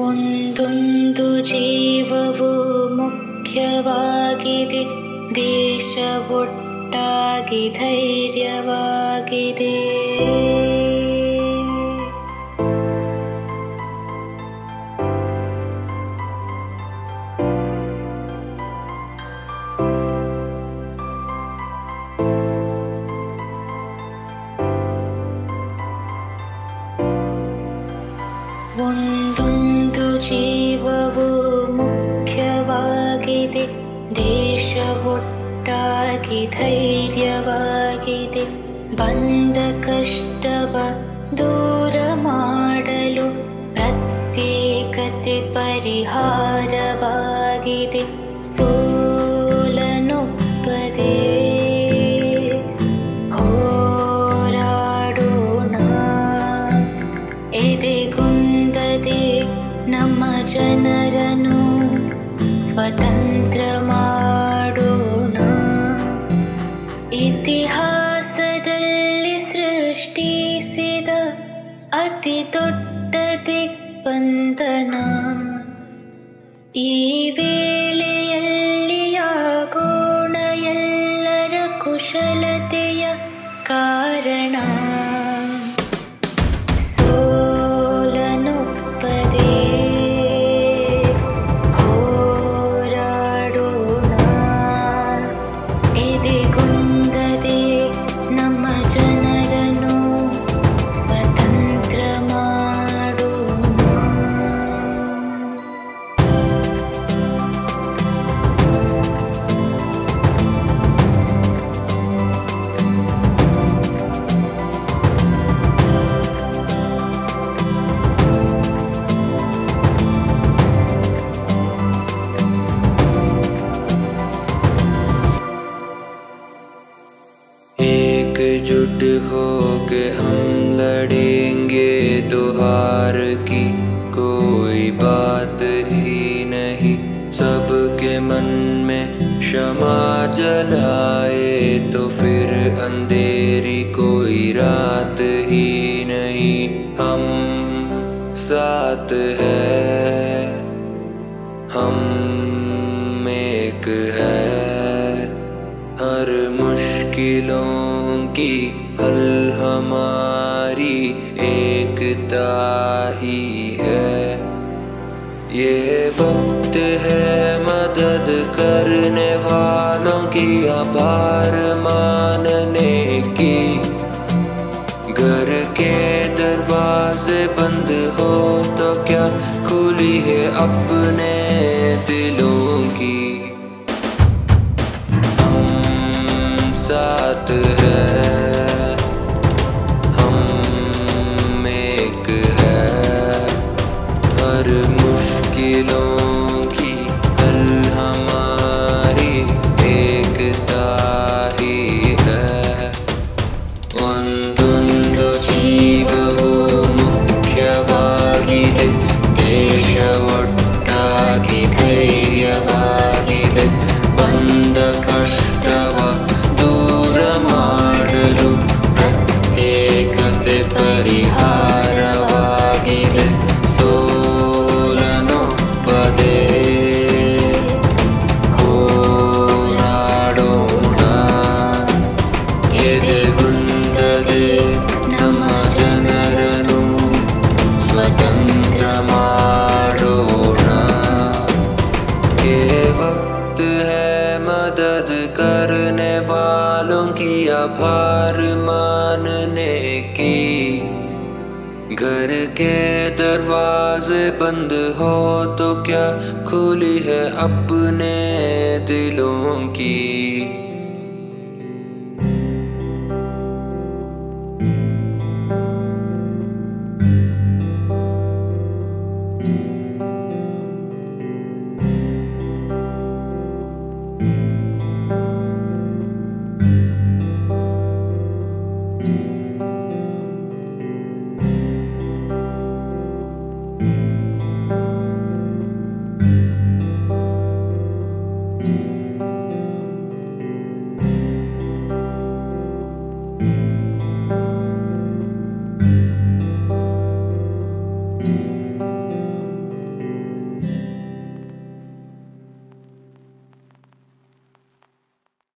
ಒಂದೊಂದು ಜೀವವು ಮುಖ್ಯವಾಗಿದೆ ದೇಶ ಒಟ್ಟಾಗಿ ಧೈರ್ಯವಾಗಿದೆ ಒಂದೊಂದು ಜೀವವು ಮುಖ್ಯವಾಗಿದೆ ದೇಶ ಒಟ್ಟಾಗಿ ಧೈರ್ಯವಾಗಿದೆ ಬಂದ ಕಷ್ಟವ ದೂರ ಮಾಡಲು ಪ್ರತ್ಯೇಕತೆ ಪರಿಹಾರವಾಗಿದೆ ಸೋಲನುಪ್ಪದೆ ಹೋರಾಡೋಣ ಎದೆಗುಂದದೆ ನಮ್ಮ ಜನರನ್ನು ಸ್ವತಂತ್ರ ಮಾಡೋಣ ಇತಿಹಾಸದಲ್ಲಿ ಸೃಷ್ಟಿಸಿದ ಅತಿ ದೊಡ್ಡ ದಿಗ್ಬಂಧನ ಈ एकजुट होके हम लड़ेंगे तो हार की कोई बात ही नहीं। सबके मन में क्षमा जलाए तो फिर अंधेरी कोई रात ही नहीं। हम साथ है, हम एक है। हर मुश्किलों की हल हमारी एकता ही है। ये वक्त है मदद करने वालों की आभार मानने की। घर के दरवाजे बंद हो तो क्या खुली है अपने दिलों की? हम साथ है की आभार मानने की। घर के दरवाजे बंद हो तो क्या खुली है अपने दिलों की? thank you